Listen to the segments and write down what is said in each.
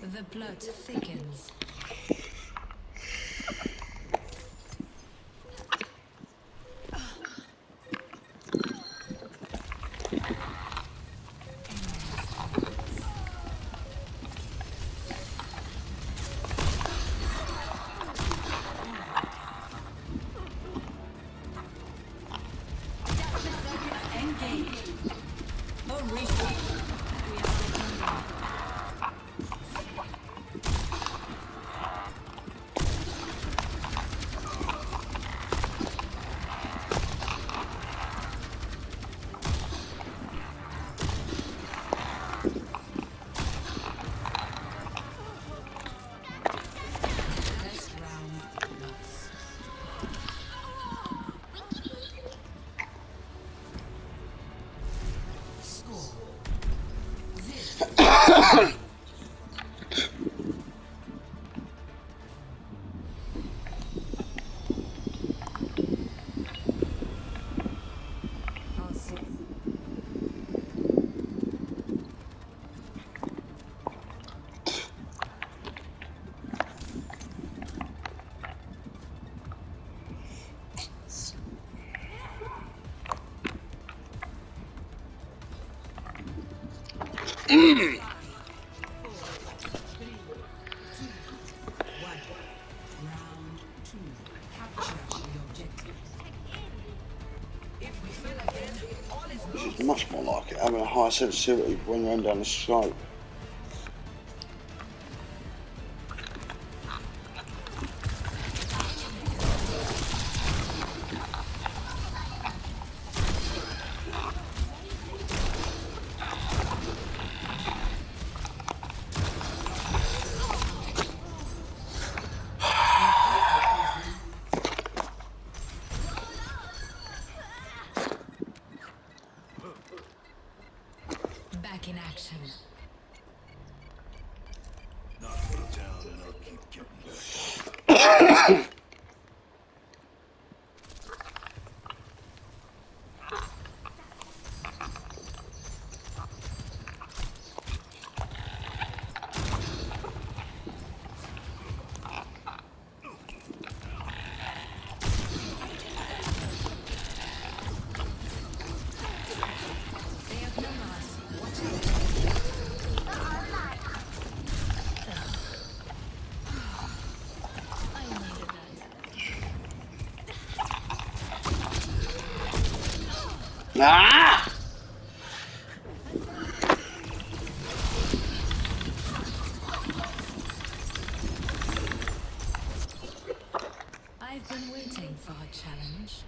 The plot thickens. Oh, Zero. it, having a high sensitivity when you're down the scope. Ah! I've been waiting for a challenge.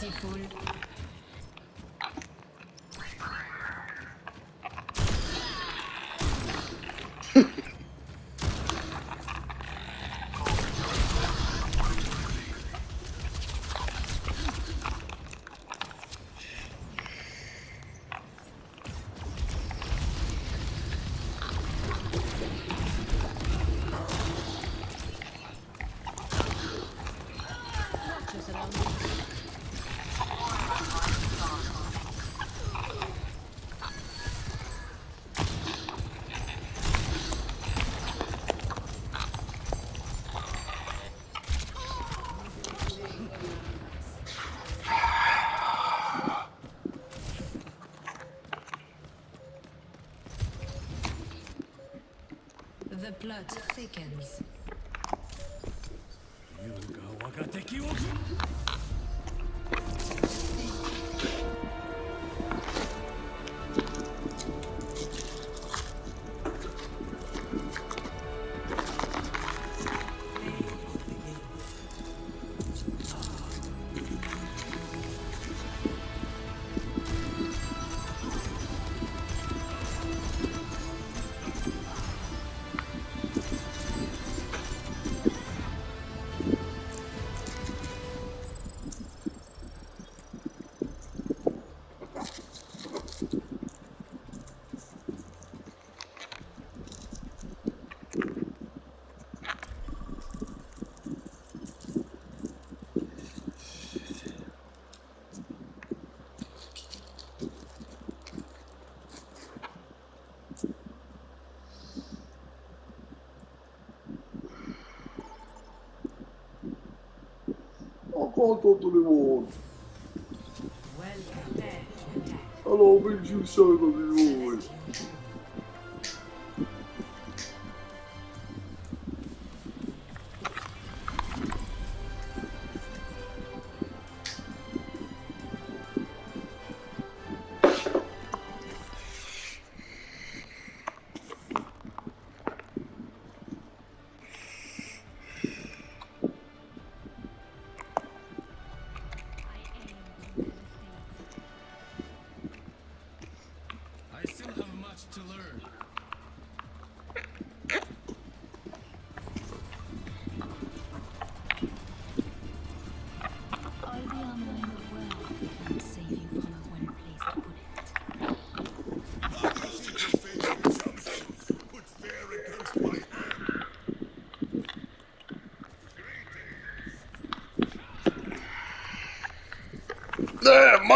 Pitiful. The plot thickens. 優が我が敵を can't do anymore. Well prepared to attack. Hello, big son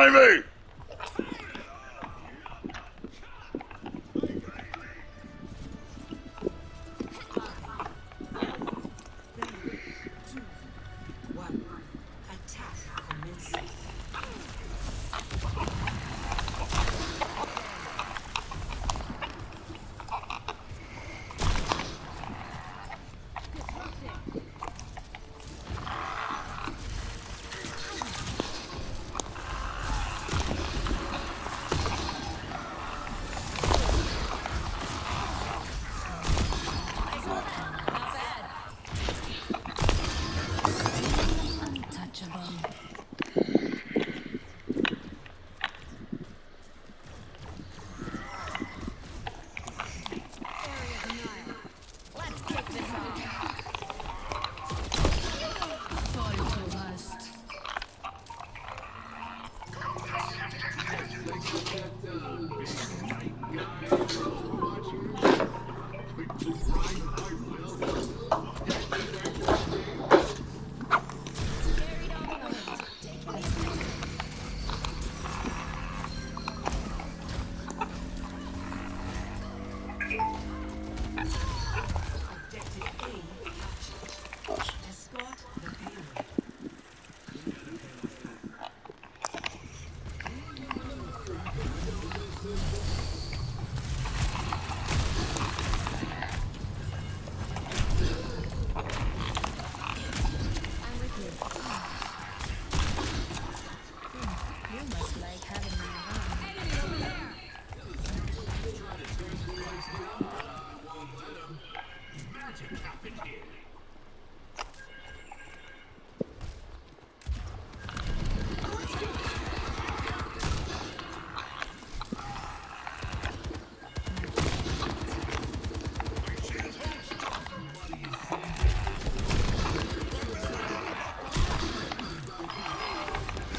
There, Mimey!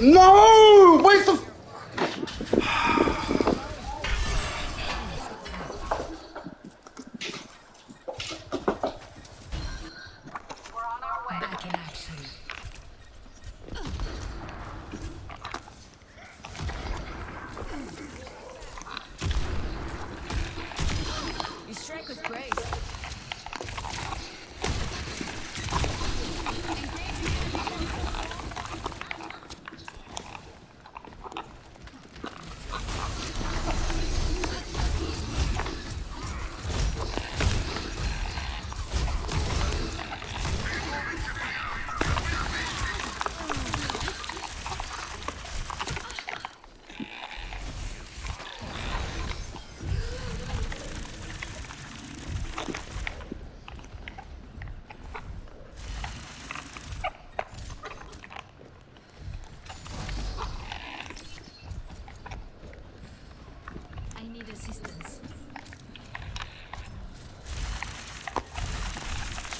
No! Where's the...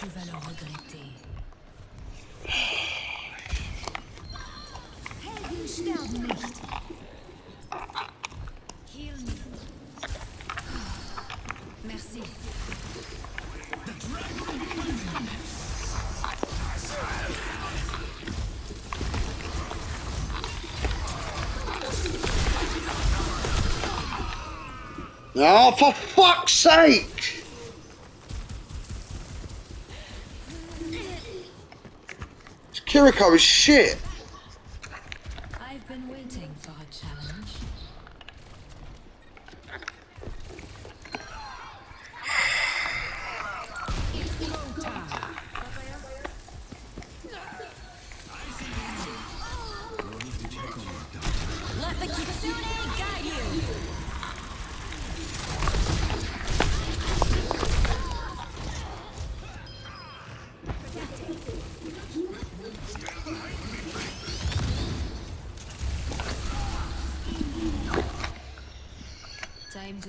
Tu vas le regretter. Oh, for fuck's sake! This Kiriko is shit.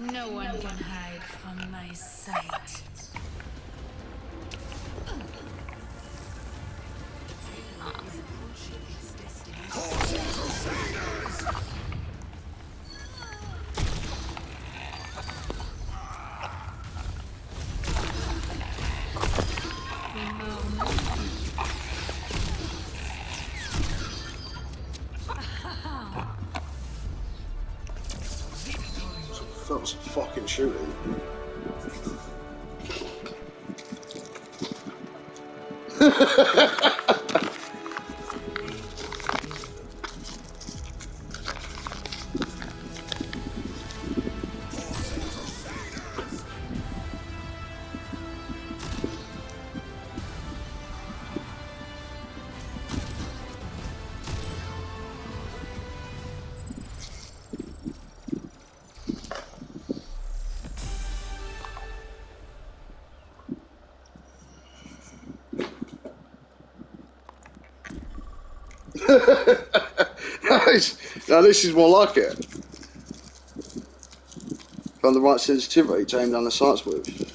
No one can fucking shooting. now this is more like it. Found the right sensitivity to aim down the sights with.